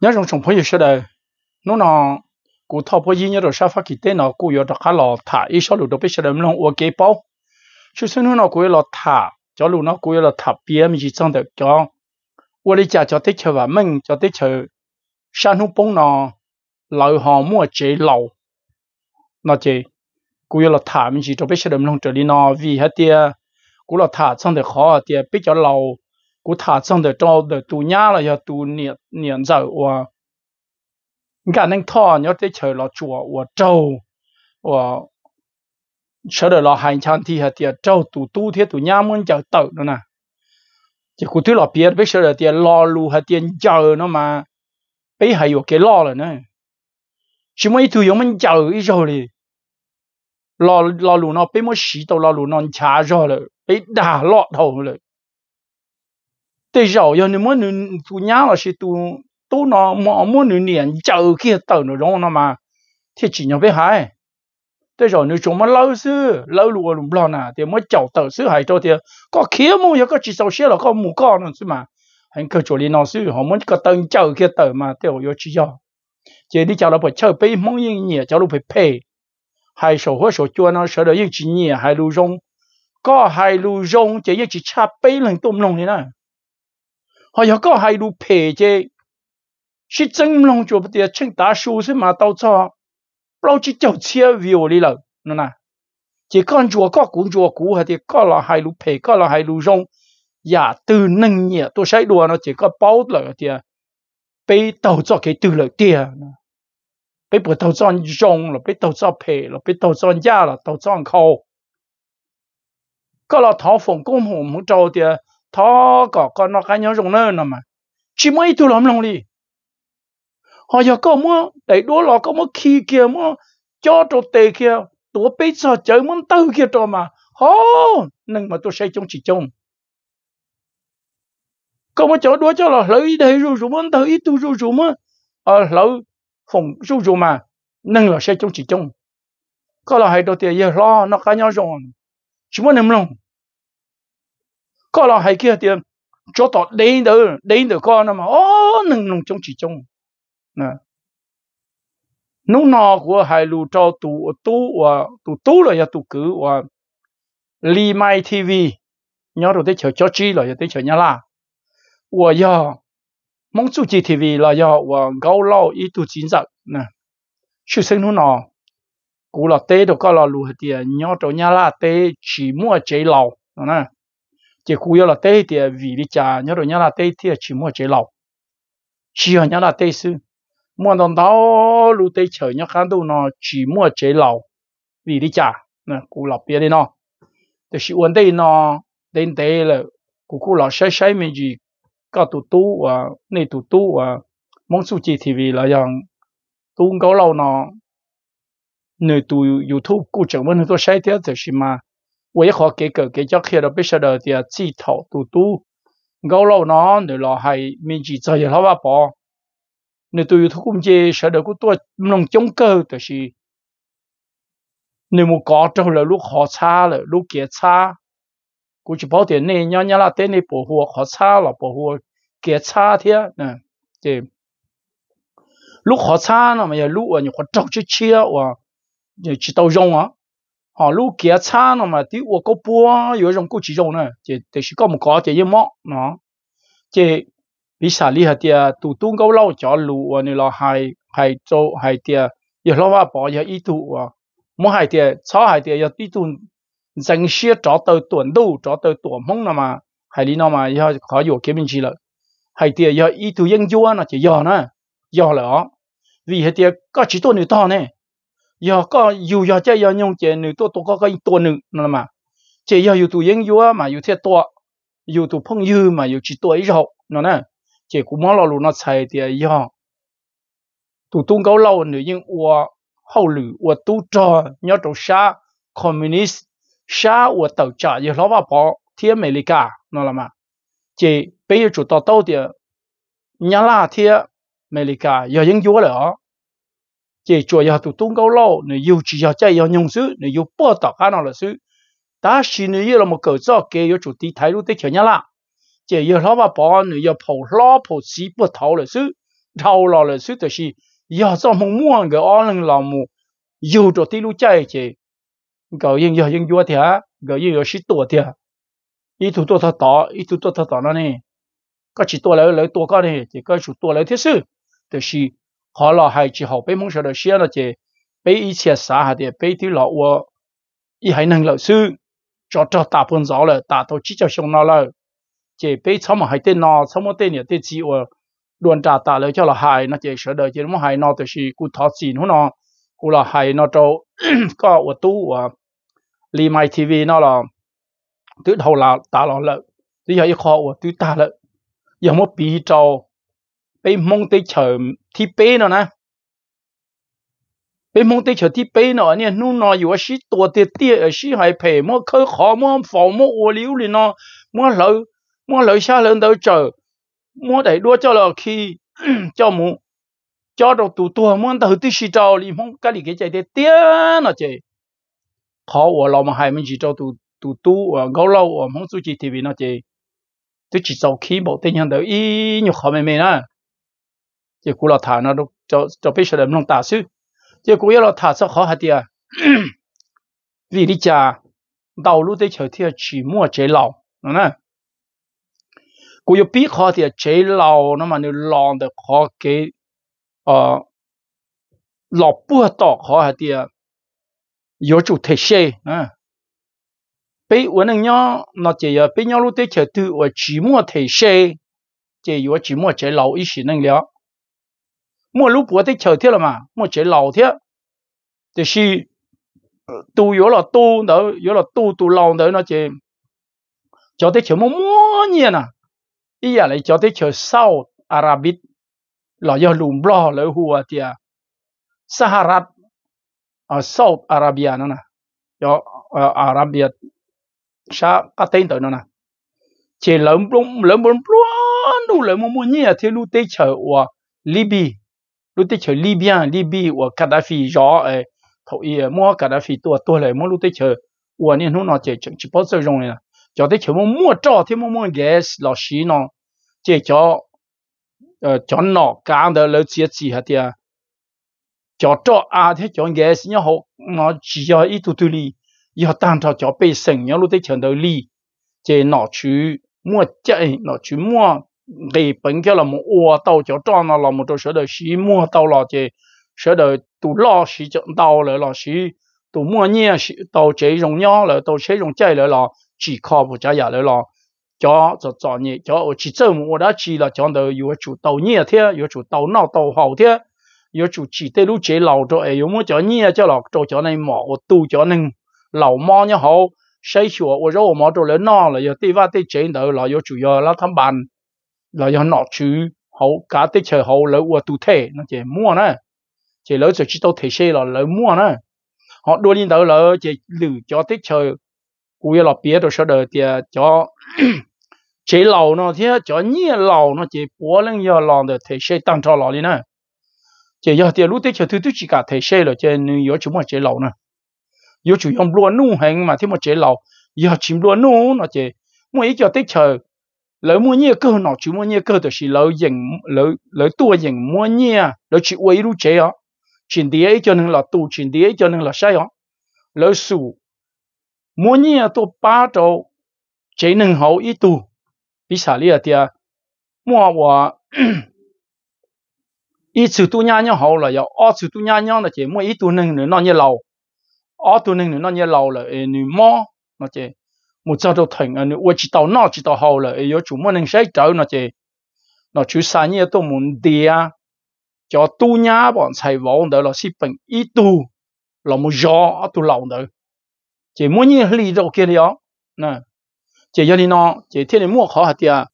nhớ trong trong phải sẽ đây nó nó cụ thọ phải nhiêu nhớ được sao phát kỳ tên nó cụ yếu được khá lò thả ít số được đâu biết sẽ đây nó uo kế bao chứ xin nó nó cụ yếu lò thả cho lụt nó cụ yếu lò thả bia mình chỉ trong được cho uo đi cho tết chờ và mình cho tết chờ san hú bông nó lợi họ mua chế lầu nó chế cụ yếu lò thả mình chỉ cho biết sẽ đây nó trở đi nó vì hết tia cụ lò thả trong được khó tia biết cho lầu của thả trong để cho để tu nhá là ya tu niệm niệm giờ và cả nên thọ nhớ tới chờ là chùa và trâu và chờ đời là hành trang thì hạt tiền trâu tu tu thế tu nhá muốn chờ tự nữa nè chỉ cụ thứ là biết với chờ đời tiền lo lu hạt tiền chờ nó mà bây hay vô cái lo rồi nữa chỉ mấy tu giống mình chờ ít rồi đi lo lo lu nó bây mới xí tàu lo lu nó chả rồi rồi bây đã lọt đầu rồi tôi giàu giờ nếu muốn tu nhá là sẽ tu tu nó mà muốn nếu niệm chờ kia tờ nó đó nó mà. Thì chỉ nhau với hai. Tôi giàu nếu chúng mà lâu xứ, lâu luôn luôn lo nà, thì mới chậu tờ xứ hay cho thì có kia mua có chỉ sau xe là có mù con nữa chứ mà. Anh cứ chỗ đi nó xứ, họ muốn có tầng chờ kia tờ mà tôi họ chỉ cho chỉ đi chào là phải chờ bây mong yên nhẹ chào lúc phải pay hai số hoa số chua nó, sợ được yên chỉ nhẹ, hai lưu rong. Có hai lưu rong, chỉ yên chỉ cha bây lần tôm lòng này nè họ có hai đu phe chứ sự chân lòng cho bất tiệt chân số sẽ mà tao cho bao chỉ chậu chia viu đi rồi nó chỉ con chùa có cũng chùa cũ hay là hai lũ phe có là hai lũ rong giả từ nâng nhẹ tôi đùa nó chỉ có bao lợi thì bị tàu cho cái từ lợi tiền bị bộ tàu cho rong là bị tàu cho phe là bị tàu cho giả là cho khâu có là thảo phồng công hồn muốn trâu thì thọ có con nó cá nhau rồng nơ mà. Chỉ mấy tu lắm lòng đi họ giờ có mua để đua lò, có mua khi kia mua cho trâu tê kia tôi biết sợ chơi muốn tư kia trâu mà. Họ nâng mà tôi xây trong chỉ trong có mua chỗ đua cho là lấy đây rồi rồi muốn tư ít tu rồi rồi mà ờ lấy phòng rồi rồi mà nhưng là xây trong chỉ trong có là hai đầu tiền giờ lo nó cái nhau rồng chỉ muốn nằm lòng có là hay kia tiền cho tọt đến được đến được con mà. Ô nâng nâng trong chỉ trong nè. Nông nọ của hai lù cho tụ tu và tụ tu là ya tụ cứ và li mai tv nhớ rồi, tới chờ cho chi là tới chờ nhà la. Và ya mong chú chi tv là ya và gấu lâu ít tụ chín giặc nè. Sự sinh nông nọ cú là tê được có là lù tiền à, nhớ rồi nhà la tê chỉ mua chế lâu nè chỉ khu yếu là tê thì vì đi cha nhớ rồi nhớ là tê thì chỉ mua chế lầu chỉ ở nhớ là tê sư mua đồng đó lu tê chở nhớ khán đâu nó chỉ mua chế lầu vì đi cha nè cụ lọc bia đi nó thì sự vấn đề nó đến tê là cụ cụ lọc sai sai mình gì có tụ tu và này tụ tu và mong su chỉ thì vì là rằng tu câu lâu nó nơi tụ YouTube cụ chẳng muốn tôi sai thế thì mà 我一学几个几只佢都必须得啲指头嘟嘟，高楼呢你落系面积就系好话薄，你对于佢咁嘅识得好多唔能中高，就是你冇搞咗啦，碌学差啦，碌嘅差，估住保点你人人啦，等你保护学差啦，保护嘅差啲，嗯，即碌学差啦，咪又碌啊，你学捉住车哇，你知道用啊。 họ lúc kia cha nó mà tí uo có búa yếu trong cô chỉ rồng thì chỉ có một có chỉ yếm mọ nó chỉ vì sao lý hạt tiệt tụ tung câu lâu cho lũ này là hai hai châu hai tiệt giờ lo vào bỏ giờ ít tụ à mỗi hai tiệt sáu hai tiệt giờ ít tụ dành xe cho tới tuần đầu cho tới tuần mông mà hai lý nào mà giờ khó hiểu cái mình chỉ là hai tiệt giờ ít tụ dân chúa nó chỉ giờ nữa giờ là vì hai tiệt có chỉ tuần nữa to này giờ có yêu giờ chơi giờ nhung, chơi nữ tôi tôi có cái tôi nữ, nó mà. Chơi giờ yêu tụ yên yêu mà yêu thiệt tôi yêu phong yêu mà yêu chỉ tôi rồi nó nè. Chơi cũng mất lo nó chạy thì giờ tụ tung câu lâu nữ nhưng wa hậu lử wa tu trò, nhớ trong xa communist xa wa tàu trả giờ nó vào bỏ thiên America nó là mà. Chơi bây giờ chủ tao tao thì nhà la thiên America giờ yên yêu rồi chỉ cho ya tụ tung câu lo nếu yêu chỉ ya chạy ya nhung sứ nếu yêu bỏ tao cái nào là sứ ta xin nếu yêu là một cậu cho cái yêu chủ tí thái lúc tới chơi nhá là chỉ yêu lo mà bỏ, nếu yêu phổ lo, phổ sĩ bỏ thầu là sứ thâu lo là sứ tức là giờ cho mong muốn cái ó lần lò mù. Yêu cho tí lu chạy chỉ. Cái yên giờ yên vua thì á cái yên giờ sĩ tuổi thì á. Ít thủ tuổi thật tỏ ít thủ tuổi thật tỏ nó nè. Có chỉ tuổi lấy lấy tuổi cái nè, chỉ có chủ tuổi lấy thiết sự tức là họ là hay chỉ học bên mong sợ được xia là chứ bên ý chia xã hạt thì bên tí lọ wo ý hay năng lợi sư cho cho ta phần rõ là ta tổ chỉ cho xong nó là chỉ bên sao mà hay tên nó sao mà tên nhà tên gì wo luôn trả ta lợi cho là hay nó chỉ sợ đời chỉ muốn hay nó thì si cụ thọ gì nó cụ là hay nó cho có wo tu wo li mai tv nó là thứ đầu là ta là lợi thứ hai khó wo thứ ta lợi 有冇 bây mong tới chờ thì bê nó nè. Bây mong tới chờ thì bê nó nè, nu nó yêu sĩ tổ tiệt tiệt ở sĩ hải phê mua khơi khó mua phò mua ô liu liền nó mua lợi mua lợi xa lên đâu chờ mua đẩy đua cho là khi cho mu cho đồ tụ mua tao tí sĩ trâu liền mong cái gì cái chạy tiệt tiệt nó chạy khó ở lòng mà mình chỉ cho tụ tụ tụ ở gấu lâu ở mong suy chỉ thì tôi chỉ sau khi bảo tên nhân đó nhục khó mềm mềm chỉ cú là thả nó đâu cho cho bây giờ làm nông tả sư chỉ cú là thả sao khó hạt tiền vì đi cha đầu lúc đấy chờ thì chỉ mua chế lầu nó nè cú yêu biết khó thì chế lầu nó mà nếu lòng được khó cái ờ lọ bùa tỏ khó hạt tiền yếu chủ thể xe nè bây giờ nên nhớ nó chỉ là bây giờ lúc đấy chờ từ và chỉ mua thể xe chỉ yếu chỉ mua chế lâu ít xí nên 了 mua lúc bữa đấy chờ thế là mà mua chế lâu thế thì 是 tu yếu là tu đó yếu là tu tu lâu đó nó chỉ cho tới chờ mua mua nhiều nè ý là lại cho tới chờ sau Arabic là do lùm blo là hùa thì Sahara ở South Arabia nó nè do Arabia sa ka tên tới nó nè chỉ lớn bông lớn bông luôn đủ lớn mua mua nhẹ thì lúc tết chờ wa Libya lúc tới chơi Libya Libya của Gaddafi, gió ờ, ấy thầu ý ờ, mua Gaddafi tua tua lại mua lúc tới chơi của nên nó nó chơi chỉ chỉ bao giờ dùng này cho tới chơi mua mua trò thì mua mua gas lò xí nó. Chơi cho ờ cho nó cả đời lấy chết chỉ hết tiệt cho trò à thế cho gas nhá học nó chỉ cho ít tu tu li. Giờ tan cho cho bê sinh nhá, lúc tới chờ đời li. Chơi nó chú mua chạy nó chú mua thì bên kia là một ua tàu chỗ tròn nó là một chỗ sở đời sĩ mua tàu là chỉ sở đời tụ lo sĩ chọn tàu lại là sĩ tụ mua nhia sĩ tàu chế dùng nhau lại tàu chế dùng chạy lại là chỉ khó một trái giả lại là cho cho cho nhỉ cho ở chỉ chơi một đã chỉ là chọn đời yêu chủ tàu nhia thế yêu chủ tàu nào tàu hậu thế yêu chủ chỉ tê lũ chế lầu cho ấy yêu muốn cho nhia cho là cho cho này mỏ tu cho nên lầu mò nhá hậu. Xây chùa ở chỗ mỏ chỗ lớn nọ là yêu tê va tê chế đời là yêu chủ yêu là thăm bàn là do nọ chú hậu cá tích trời hậu lỡ qua tu thể nó chỉ mua nè chỉ lỡ chỉ chỉ tao thể xe là lỡ mua nè họ đua lên đầu lỡ chỉ lử cho tích trời, cuối là biết rồi sau đời thì cho chế lầu nó thế cho nhẹ lầu nó chỉ bỏ lên giờ lòng để thể xe tăng cho lò nè chỉ giờ thì lúc tích trời thứ thứ chỉ cả thể xe rồi chỉ nếu yếu chúng mà chế lầu nè yếu chủ yếu luôn nu hành mà thế mà chế lầu giờ chỉ luôn nu nó chỉ mỗi giờ tích trời lỡ mua nhia cơ nọ chú mua nhia cơ thì lỡ dành lỡ lỡ tua dành mua nhia lỡ chỉ quay lu chế ó chuyển đi ấy cho nên là tu chuyển đi ấy cho nên là sai ó lỡ sủ mua nhia tu ba trâu chế nên hậu ít tu. Bị xả lia thì mua và ít chữ tu nhá nhau hậu là do ở chữ tu nhá nhau là chỉ mua ít tu nên nó như lâu ở tu nên nó như lâu là ừ, nên mua nó chỉ một giờ đầu thành anh tôi chỉ tao nọ chỉ tao hậu là yếu chủ muốn anh sẽ tàu nó chứ nó chú sa nhớ tôi muốn đi à cho tu nhá bọn thầy võ đó là sĩ bằng ít tu là một gió tu lâu đó chỉ muốn như lý đâu kia đó nè chỉ cho đi nó chỉ thiên nhiên mua khó hạt tiền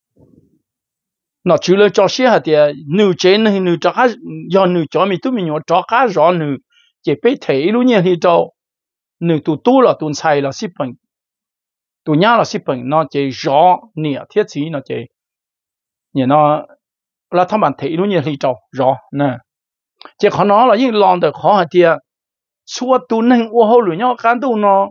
nó chú lên cho xe hạt tiền nữ chế nữ nữ cho cá do nữ cho mình tu mình nhớ cho cá rõ nữ chỉ biết thấy luôn như lý đâu nữ tu tu là tu thầy là ship bằng tu nhá là ship bệnh nó chỉ rõ nè thiết chí nó chỉ nhìn nó là thằng bạn thấy nó như thì trâu rõ nè. Chỉ có nó là những lòng được khó hạt tiền xua tu nên ô hô lưỡi nhau cán tu nó.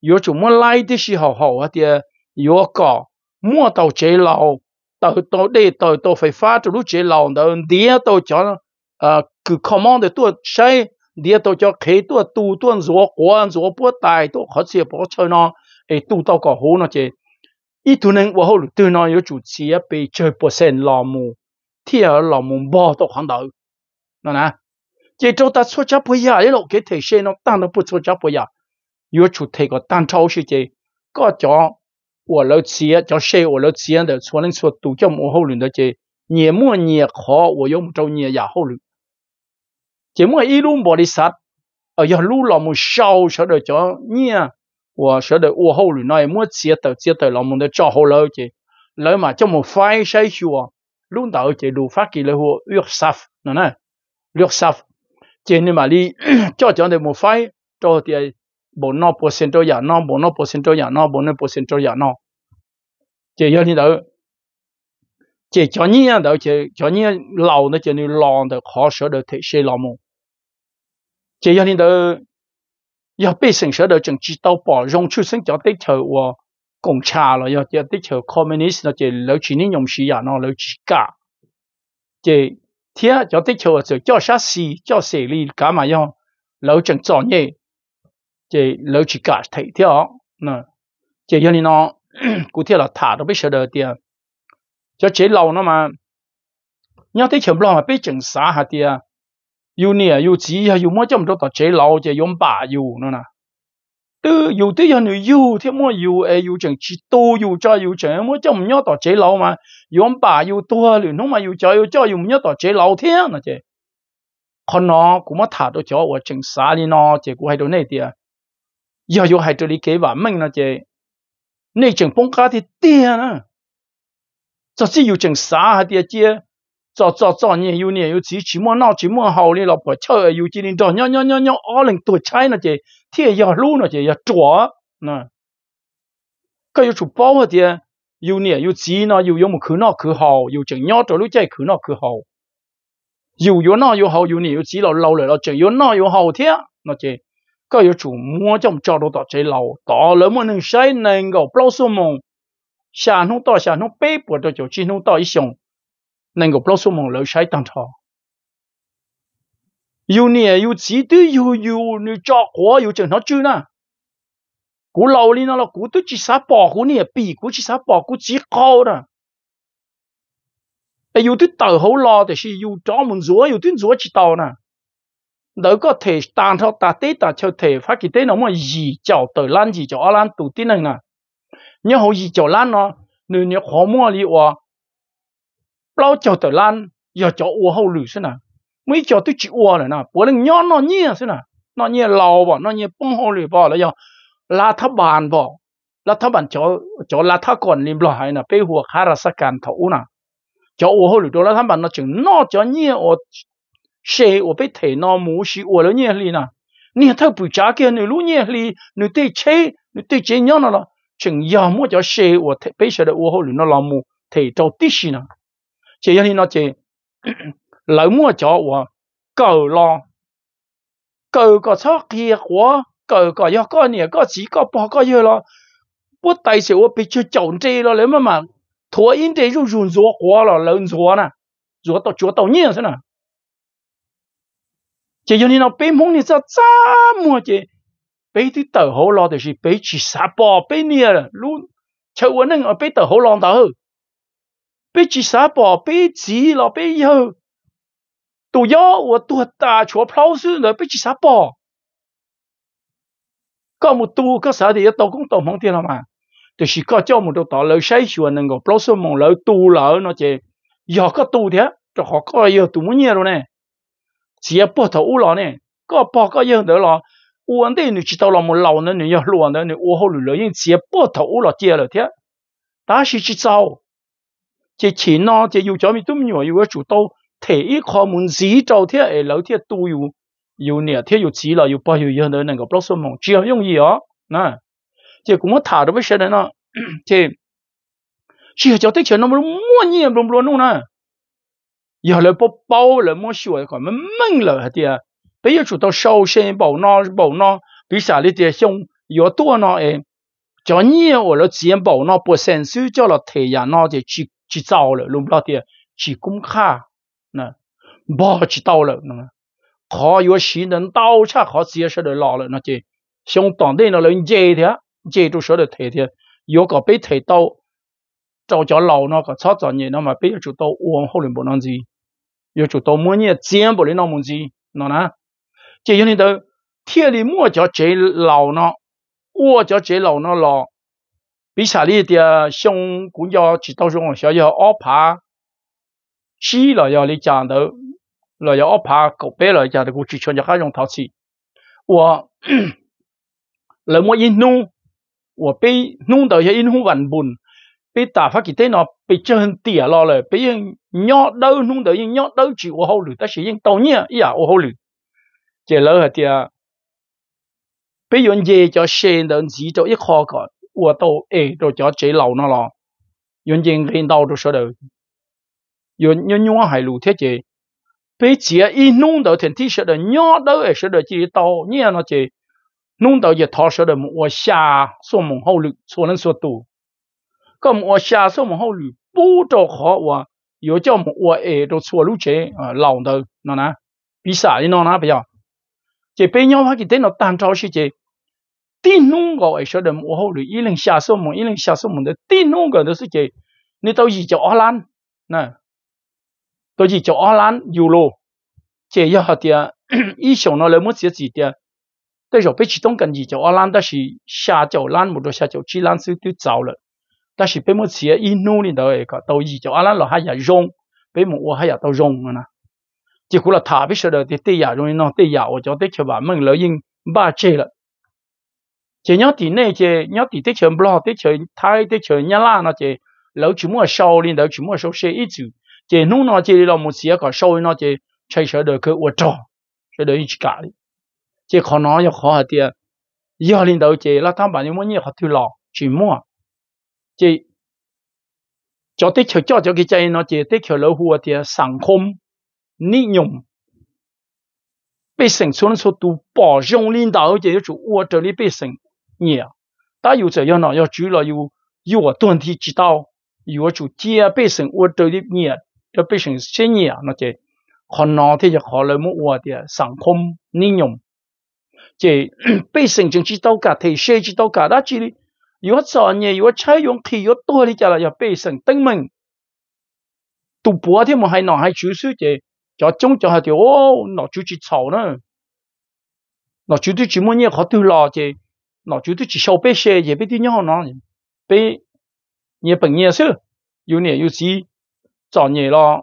Yếu chủ muốn lai thì sự hậu hậu hạt tiền yếu cỏ, mua tàu chế lâu tàu tàu đây tàu tàu phải phát cho lúc chế lâu đó địa tàu cho à cứ command tôi sai địa tàu cho khế tôi tu tuân rùa quan rùa búa tài tôi khó chịu bỏ chơi nó ấy tu tàu có hố nó chế ít tu nên 我后对那有主持啊被这不成老母，天儿老母包到黄岛，那呢？这周他出家不呀，一路给提升了，当然不出家不呀，有出提个单超是这，个叫我老吃叫谁我老吃的，出能出都叫幕后人的这年末年好，我用周年也后人，这么一路没的杀，哎呀路老母少少的叫年。 我晓得我后人那么接到接到，我们的照好了去，老嘛叫么快些去啊，路到去路发给了我约杀，喏呢，约杀，这你嘛你叫讲的么快，到底无那 percent 都呀那，无那 percent 都呀那，无那 percent 都呀那，这要你到，这叫你样到，这叫你老的叫你老的好晓得退些老么，这要你到。 要被省舍的政治到保容出生叫地球我共产了，要叫地球 communist อยู่เนี่ยอยู่จีอยู่มั่วจมตัวต่อเจเราจะยมป่าอยู่นั่นนะตื้ออยู่ที่ยันอยู่ที่มั่วอยู่เออยู่จังจีตูอยู่จอยอยู่จังมั่วจมย่อต่อเจเรามายมป่าอยู่ตัวหรือน้องมาอยู่จอยอยู่จอยอยู่มั่วต่อเจเราเที่ยนะเจคนนอกูมาถาตัวเจ้าว่าจังสาลีนอเจกูให้ตัวเนี่ยเดียย่าอยู่ให้ตัวลีเกว่ามึงนะเจนี่จังปงกาที่เตี้ยนะจะสิอยู่จังสาาเดียเจ 早早早年有年有几起么闹起么好哩老婆巧有几年到鸟鸟鸟鸟二零多菜那些天要路那些要抓那，各有出包的有年有几呢有有么去那可好有正鸟着路在去那可好有有那有好有年有几老老来了正有那有好天那些各有出么就找到到这老大了么能谁能够不什么下弄到下弄背部的就只弄到一箱。能够不说梦楼晒当朝，有年有几对有有你找活有正常住呢？古老里那了古都只啥保护你，比古只啥保护只高的。哎，有的豆好老的是有专门做，有的做知道呢。那个提单朝打对打就提发给对那么一脚豆烂几脚二烂都的能呢？你好一脚烂呢？你你好么里 bao cho tờ lan giờ cho ua hậu lử thế à, mấy cho tôi chịu ua này nè bữa lần nhớ nó nhia thế à, nó nhia lầu bỏ nó nhia bông hậu lử bỏ là giờ là tháp bàn bỏ là tháp bàn cho cho là tháp còn lim lo hay nè bây hùa khá là sắc cản thấu nè cho ua hậu lử đó là tháp bàn nó chừng nó cho nhia ở xe ở bên thể nó mũ xí ua là nhia lì nè nhia tháp bự chả kia nửa lú nhia lì nửa tê chế nửa tê chế nhớ nó là chừng giờ mua cho xe ở bên xe đó ua hậu lử nó làm mũ thể cho tí xí nè chị thì nó chỉ lỡ mua chỗ của cờ lo cờ có sót kia của cờ có do có nè có chỉ có bỏ có dưa lo bút tay sẽ bị chưa chồng chê lo lấy mà mà thua in thế rồi run rúa của lo lớn rúa nè rúa tàu chúa tàu nhiên thế nè chỉ như nên nó bị mông thì sao cha mua chỉ, bị thì tờ hố lo thì chỉ bị chỉ sá bò bị nè luôn chơi quên nên bị bé tờ hố lo tao hơn 被几啥宝被急了被以后，都要我多大撮抛水了被几啥宝，搞么多个啥的也到工到忙的了嘛，就是搞叫么都到楼下学能够抛水忙楼多了那些，要个多的，这好搞要多么年了呢？只要不头了呢，搞八个样的了。我的你知道了么？老人你要老人你我好老人只要不头了接了天，但是去找。 chỉ chỉ nó chỉ yêu cho mình tụm nhỏ yêu chủ đâu thể ít khó muốn gì trâu thế ấy lâu thế tu yêu yêu nè thế yêu chỉ là yêu bao nhiêu yên đấy, nên cái blog mong chỉ dùng gì ó nè. Chỉ cũng có thả được với xe đấy nè thì chỉ cho tới chuyện nó muốn mua gì luôn luôn luôn, nè. Giờ lại bao bao lại mua sửa còn mình mình là hả tiệt bây giờ chủ tao sâu xem bảo nó bảo nó bị xả đi tiệt xong giờ tua nó em cho nhiều là chỉ bảo nó bộ sản xuất cho là thể nhà nó thì chỉ 去 chỉ giàu rồi lúc đó thì chỉ cũng khá nè bỏ chỉ tàu rồi nè khó 有时能倒车好接受的老了那就相当的那人接的接住说的提的有个被提到照着老那个操作呢那么被就到往后面不能接要就到每年减不了那么记那呢？这有你都天里莫叫这老呢我叫这老呢老比啥里的像古要知道说小要安排起了要你讲的了要安排狗背了讲的古只全就还用淘气我了莫一弄我被弄到一弄完本被打发给电脑被真点了了被人 nhót đâu弄được nhưng nhót đâu chịu hậu lử ta chỉ nhưng tàu nhia ý à hậu lử chỉ lỡ hả tia bây giờ gì cho xe đơn gì cho ít khó cả 我都诶都叫这老那了，用人领导都说的，用用用海路贴这，被这一弄到天地说的，鸟都也说的这到你那这弄到一套说的，我下说门后路，错能说多，咁我下说门后路不着好我。有叫我诶都错路这啊老的那呢，比啥的那哪不要？这被鸟话给电脑单招 是这。电弄个诶，晓得我后来一零下手门，一零下手门的电弄个都是这，你到一叫阿兰，那到一叫阿兰有咯，这要好点，以上那来么子子点，但是被启动跟一叫阿兰，但是下叫兰冇到下叫只兰是都糟了。但是俾我自己一努力到一个到一就阿拉老还也用，俾我我还也到用啊呢。结果了他必须的对对呀，容易弄对呀，我就得去把门了因把这了。 chế nhớ thì này chế nhớ thì tới chơi blog tới chơi thay tới chơi nhà la nó chế lâu chỉ mua sau lên lâu chỉ mua sau xe ít chứ. chế nu nó chế là một xíu cả sau nó chế chơi sợ được cái uất trò chơi được ít cả đi. Chế khó nói cho khó hơn tiền giờ lên đầu chế là bạn bản muốn nhiều họ thu lọ chỉ mua. Chế cho tới chơi cho cho cái chơi nó chế tới chơi lâu hùa thì sản không nị nhung bị sinh xuống số tu bỏ rong lên đầu chế chủ uất trở đi bị sinh 念，但有这样呢，要主了有有我断地之道，有我主接百姓我这里念，这百姓是信啊，那就看哪天就好了么？我的上空内容，这百姓经济到家，提设计到家，那这里越早年越采用，提越多的家了，要百姓登门。赌博的天么还拿还就是这叫种叫下的哦，那就去吵呢，那就对什么年好多了这。nó chú tôi chỉ sau bé xe gì đi nhau nó. Bé nhẹ bằng nhẹ chứ yêu nhẹ yêu gì chọn nhẹ lo.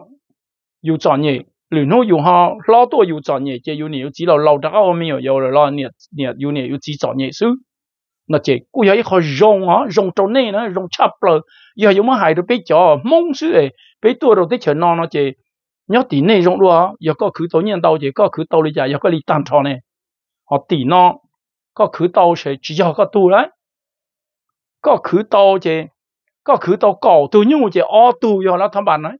Yêu chọn nhẹ lũ nó yêu ha lo đua yêu chọn nhẹ chứ yêu nhẹ yêu chỉ là lâu đã có mấy yêu rồi lo nhẹ nhẹ yêu nhẹ yêu chỉ chọn nhẹ chứ nó chỉ cú yêu họ rong á rong trâu nè nó, rong chắp lờ. Yêu yêu mà hại được bé chó, mông chứ ấy. Bé tua rồi tới chờ non nó chỉ nhớ tí nè rong đua yêu có cứ tối nhiên đâu chỉ có cứ tàu đi chạy có đi tan trò nè. Họ tí nó có khử tàu sẽ chỉ cho có tu đấy có khử tàu chỉ có khử tàu cầu tu nhưng chỉ o tu giờ nó tham bàn đấy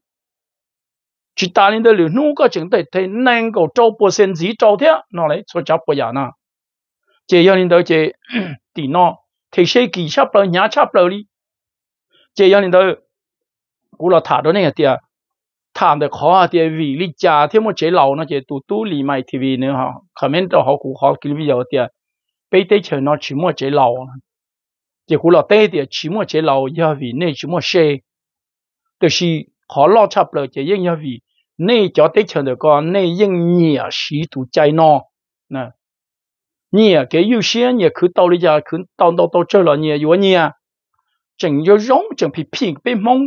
chỉ ta lên đây nu có chừng tới thấy năng cầu trâu bộ sen gì trâu thế nó lấy số cháu bây giờ nè chỉ giờ lên chỉ tỷ nó thì sẽ kỳ chấp rồi nhà chấp rồi đi chỉ yang đó cú là thả đó này tiệt thả được khó tiệt vì lý gia thêm một chế lâu nó chỉ tu tu lý mai TV nữa ha comment đó họ cũng họ cái video tiệt bây tế chờ nó chỉ mua chế lầu chỉ khu lò tế thì chỉ mua chế lầu do vì nên chỉ mua xe tức là khó lo chập lời chỉ riêng do vì nên cho tế chờ được con nên riêng nhiều sĩ tụ chạy nó nè nhiều cái yêu tiên nhiều cứ tàu đi ra cứ tàu tàu tàu chơi là nhiều yếu nhiều chẳng yếu rong chẳng bị phiền bị mông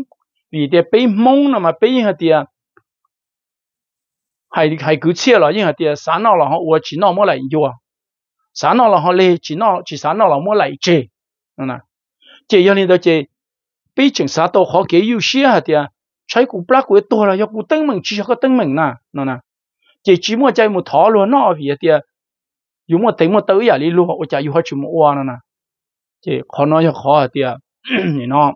vì để bị mông là mà bị hạt tiền hay hay cứ chia là nhưng hạt tiền sáng nào là họ chỉ nào mới lại yếu sáng nào là họ lê chỉ nó chỉ sáng nào là mua lại chê nè chê giờ này đó chê bây chừng sáng tôi khó kế yêu xí hả tiệt trái củ black của tôi là do củ tân mình chỉ có tân mình nè nè nè chê chỉ mua chơi một thỏ luôn nó vì tiệt dùng một tiếng một tới giờ đi luôn họ chạy yêu họ chịu một oa nè chê khó nói cho khó hả tiệt nó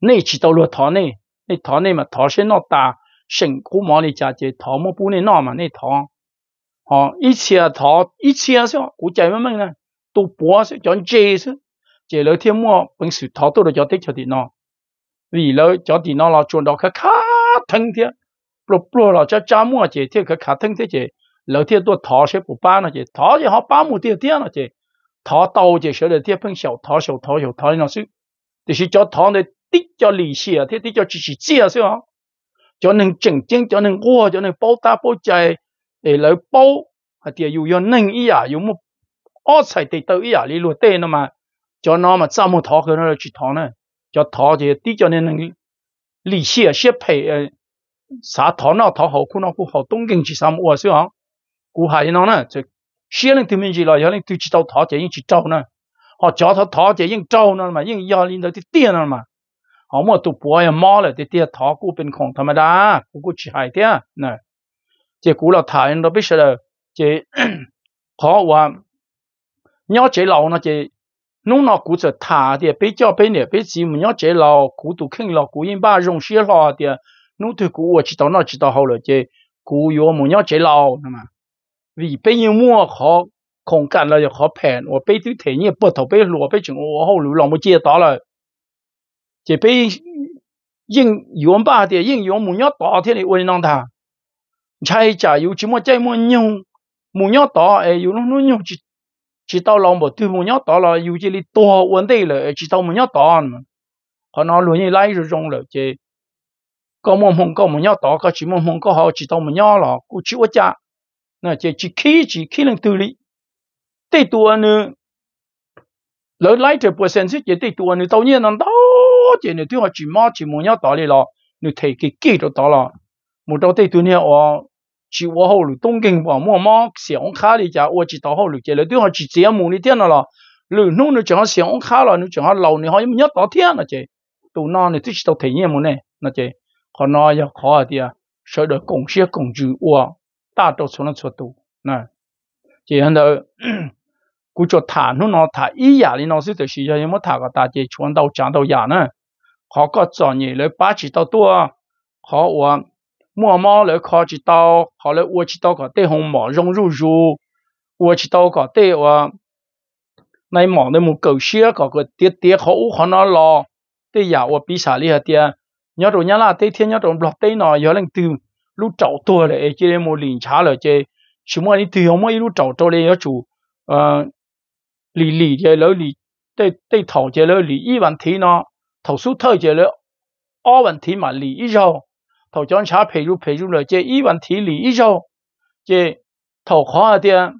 này chỉ tàu luôn thỏ này này thỏ này mà thỏ sẽ nó ta sinh cú mỏ này chả chê thỏ mua bún này nó mà này thỏ 哦，一切他一切是古仔们们呢，都播是讲借是，借了天幕本是他都来叫得晓得喏，你来叫电脑了转到去卡腾的，不不了叫加啊，借天去卡腾的借，老天都他是不办了借，他也好把木电电了借，他到借晓得天碰小他小他小他那是，就是叫他的地叫利息啊，天地叫自己借是吧？叫能挣钱，叫能活，叫能包打包债。诶来包啊，爹又要嫩一啊，又冇二菜得到一啊，你落袋了嘛？叫那么怎么讨个那去讨呢？叫讨就地叫你能利息些赔呃，啥讨呢讨好苦那苦好东京去啥么？我是啊，古海人呢，这些人都没去了，有人就去找讨钱，人去找呢。好叫他讨钱，人找呢嘛，人要领导底呢了嘛。好么赌博爱骂了，这爹讨股本空他妈的，不过去海的那。这过了太，人都不晓得。这他话，鸟仔老 xada, cek 的，被教被虐 nha chelau na 人把榕 nung na 我知道哪知道好 ade be 鸟仔老，那么 ne 人摸好空间了 nha chelau kudu 穷，我好路 lo 接到了，这被 ba rong 没鸟打天的 ade. chạy chả yêu chỉ mua chạy mua nhung mua nhau tỏ ấy yêu nó nó nhung chỉ chỉ tao lòng bỏ từ mua nhau tỏ là yêu chỉ đi to vấn đề là chỉ tao mua nhau tỏ mà họ nói luôn như lấy rồi trong rồi, chứ có mua mông có mua nhau tỏ có chỉ mua mông có họ chỉ tao mua nhau là cũng chịu cha nè chỉ chỉ khi chỉ khi lần từ lý tây tua nữa lỡ lấy trở bữa sen xích chỉ tây tua nữa tao nhiên nó đâu chỉ nữa tiêu họ chỉ mua chỉ mua nhau tỏ đi là nữa thấy cái kỹ rồi tỏ là. Một đầu tây tua nữa chỉ wo hậu lũ tung kinh vào mua mò xiang khá đi chả wo chỉ tao hậu lũ chả lũ tiêu họ chỉ chế mù đi thiên là lũ nu nó chẳng xiang khá là nó chẳng lâu nó họ nhất tao thiên là chả tụ nó này tích tao thể nhiên mù này là chả khó nói giờ khó thì à sợ được cùng xe cùng chú wo ta đâu số nó số tụ nè chỉ hắn đó cú cho thả nó nó thả ý giả đi nó sẽ được sự cho mà thả cả ta chỉ chuẩn đầu chẳng đầu giả nữa họ có chọn gì lấy ba chỉ tao tua họ 我。mua mò lỡ khó chỉ tao họ lỡ ua chỉ tao có tê hồng mỏ rong ru ru ua chỉ tao có tê và nay mỏ nơi một cầu xia có cái tiết tiết khổ khó nó lo tê giả ua bị xả li hạt tia nhớ rồi nhớ là tê thiên nhớ rồi lọt tê nọ nhớ từ lúc trậu tua lại chỉ để một liền trả lại chơi chỉ muốn đi từ không mấy lúc trậu trâu lên nhớ chủ lì lì chơi lỡ lì tê tê thầu chơi lỡ lì y vấn thế nó thầu số thơ chơi lỡ o vấn thế mà lì y rồi 咗，头将查譬如譬如了这依问题理一咗，这头考啲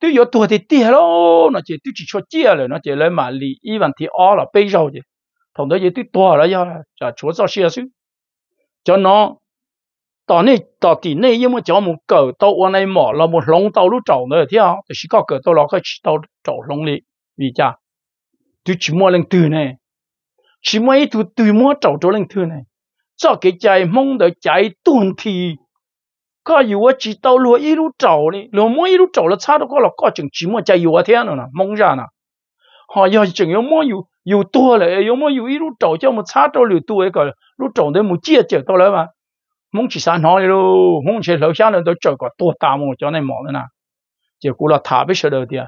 都有多啲啲咯，那这都只出借了，那这来嘛理依问题二了背咗嘅，同到嘢都多了要了，就做咗些数，就喏。到你到底内因为叫么狗到我那毛了么龙到路找呢跳，就是个狗到老个去到找龙里为家，就去摸人对呢，去摸一头对摸找着人对呢， 这个在梦的在断题，个有我知道路一路找呢，路摸一路找了差不多了，个整寂寞在有我天了呢，梦上呢，好要整要摸有有多了，要么有一路找叫么差到了多一个路找的么接接到了嘛。mong chỉ san hỏi luôn mong chỉ lâu xa nữa tôi chờ có tua ta mong cho nên mong nữa nè chỉ cú là thả biết sợ đâu đi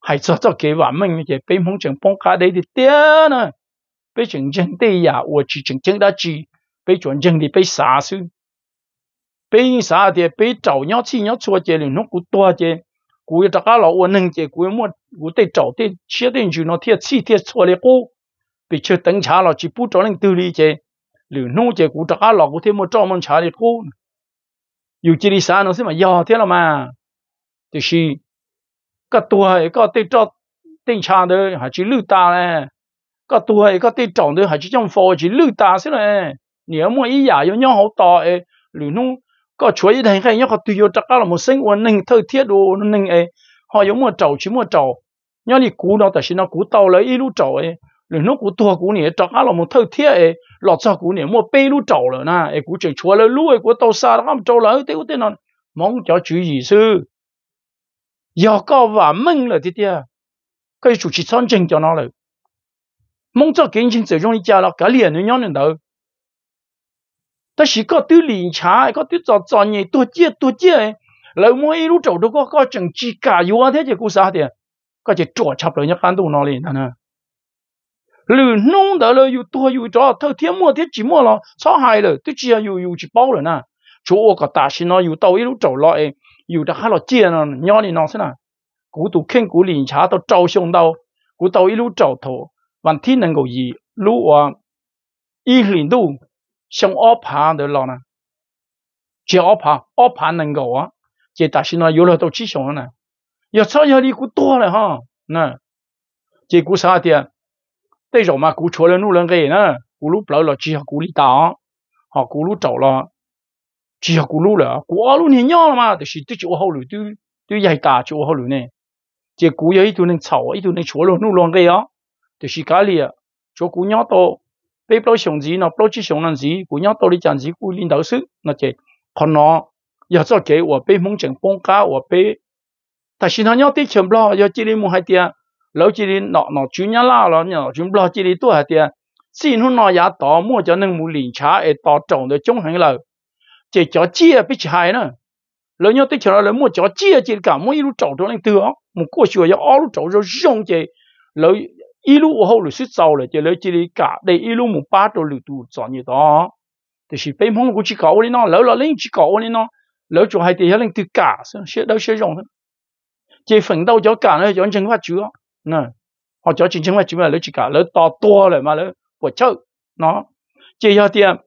hay cho cho cái vạn mình chỉ bên mong chẳng bông cá đấy thì tiếc nè bên chẳng chân đây à 我只真正的只 被转正的被杀死被杀的被找鸟去鸟错这里弄古多这古一大家老我能这古么古得找的确定就那贴气贴错了过被去等查了只不找人兜里这 lử nu chế cụ trắc lọ cụ thêm một trăm món chả đi khu yêu chỉ đi xa nó sẽ mà yo thế là mà thì khi cái tuổi cái tê cho tên cha đấy hay chỉ lử ta này cái tuổi cái tê trọng đấy hay chỉ trong phò chỉ lử ta thế này nếu mà ý giả yêu nhau hậu tỏ ấy có chúa ý thành nhau tùy yêu chắc là một sinh quân nâng thời thiết đồ nâng ấy họ giống một trầu chứ một trầu nhau đi cú nó tại sao nó cú tàu lấy ý lũ trầu ấy lũ nung cú tua cú này chắc là một thời thiết ấy lọt sao cú này mua bê lũ trầu rồi na ấy cú chỉ chúa lấy lũ ấy tàu xa nó không trầu lấy tiêu tên nó mong cho chú gì sư giờ có và mừng là thế tia cái chủ chỉ son chân cho nó rồi mong cho kiến chính sử dụng đi cha là cả liền với nhau nên 但是个对领茶，个对做做业多接多接，老么一路走到个个整机加油啊，这些故事啊的，个就做差不多要翻到哪里了呢？路弄得了又多又多，头天末天寂寞了，伤害了，对只要又又去包了呢。chỗ có ta xin nó yêu tàu yêu trầu lại yêu đã hát lo chia nó nhỏ đi nó thế nào cú tụ khen cú liền chả tàu trầu xong đâu cú tàu yêu trầu thổ văn thiên năng cầu lũ à y liền 度像二盘的了呢，这二盘二盘能够啊，这但是呢有了都起熊了呢，要超要你股多了哈，那这股啥的，对着嘛股错了路人给呢，股路不了只要股里打，好股路走了，只要股路了，股二路你要了嘛，就是对就好路都都也打就好路呢，这股有一度能炒，一度能错了路人给啊。就是家里啊，做古鸟多，bây bao xuống gì nó bao chỉ xuống làm gì cũng nhau tôi đi chẳng gì cũng linh đầu sư. Nó chết, còn nó giờ cho cái của bây mong chẳng bông cá của bây ta xin nó nhau tí chấm lo giờ chỉ đi mua hai tia. Lâu chỉ đi nó nó chú nhá la lo nhỏ chú lo chỉ đi tu hai tia. Xin hôm nọ giá tỏ mua cho nên một liền trả để tỏ trồng được chống hàng lời chỉ cho chia à, bị chài nữa lâu nhau tí chấm lo lâu mua cho chia à, chỉ cả mua ít lúc trồng cho nên từ một cô sửa giờ ó lúc trồng rồi dùng chơi, lâu 一路往后路是走了，就来这里搞，你一路冇巴到路途转嘢多，就是被蒙古去搞我哋咯，老老拎去搞我哋咯，老做系地下拎对假，学到学用，即系奋斗咗假咧，养正法主咯，嗱，学咗正正法主咪你去搞，你多多了嘛，你不错，嗱，即系有啲，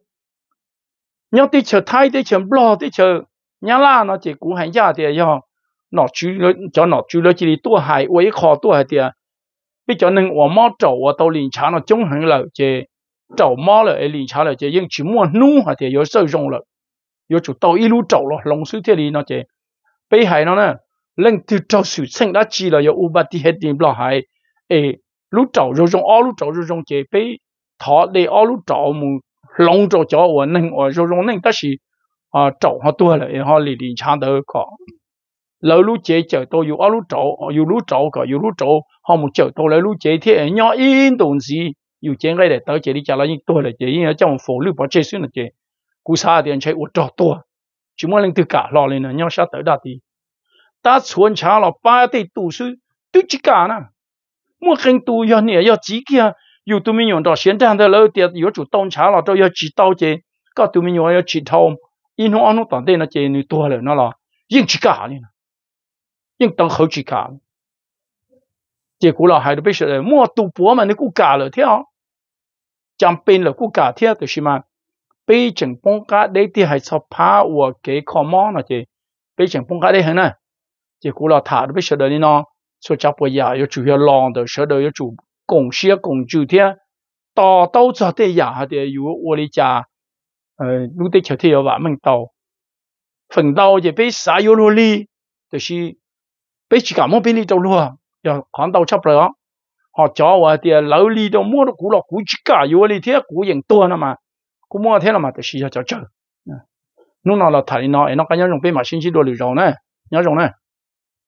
有啲车太啲车，不落啲车，你啦，那即系古系呀啲要，攞住咗，就攞住咗这里多系，我一考多系啲。 Bây giờ nên ở mò trâu ở tàu liền trả nó chống hàng là chế trâu mò là liền trả là chế nhưng chỉ mua nu hả thì có sử dụng có chủ đâu ít lu trâu lo lòng thế này nó chế bây hải nó nè lên từ trâu sử sinh đã chỉ là có u hết đi bỏ hải, ê lũ trâu rồi dùng all lu trâu rồi dùng chế bây thọ để all lũ trâu mu long trâu cho ở nên ở rồi dùng nên ta à trâu họ tua là họ liền liền được có lỡ lũ chế chở tôi dù ở lũ trổ ờ, dù lũ trổ cả dù lũ trổ. Họ một chở tôi lấy lũ chế, thì nhỏ yên tồn gì. Dù chế ngay để tới chế đi trả lại nhưng tôi là chế ở trong phố lưu bỏ chế xuyên là chế. Cú xa thì anh chế uất trọ tôi chỉ muốn lên từ cả lo lên là nhau sát tới đạt thì ta xuống trả là ba tỷ tù sư tu chỉ cả nè mua khen tu yo nè yo chỉ kia. Dù tụi mình nhon đó hiện đang đó lỡ tiệt yo chủ tông trả là cho yo chỉ tao chế. Có tụi mình nhon yo chỉ thông in nó ăn nó toàn đây là chế nữ tôi là nó là nhưng chỉ cả nè. 应当好只cả chỉ cú là hai đứa bây giờ mua tụ bùa mà nó cú cả rồi theo chẳng bên là cú cả theo thì xí mà bây chừng bông cá đấy thì hay sao phá của cái khó mò nó chỉ bây chừng bông cá đấy hơn nè chỉ cú là thả bây giờ đấy nó số chắc bây giờ yêu chủ yếu lòng的时候要主贡献贡主天到到这的呀的有我的家呃路的桥天要瓦门到分到就被啥有努力就是 bây chỉ cả một bên đi đâu luôn giờ còn đâu chấp rồi họ cho và thì lỡ đi đâu mua được cũ lọ cũ chỉ cả vô đi thế cũ dạng tua nữa mà. Cũng mua thế là mà thì xí cho chờ lúc nào là thầy nói, nó cái nhớ dùng bên mà xin xin đồ liều rồi này. Nhớ rồi này.